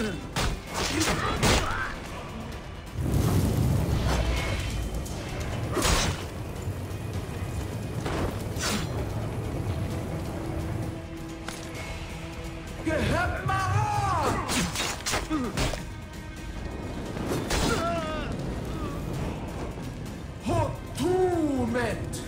Ugh. event.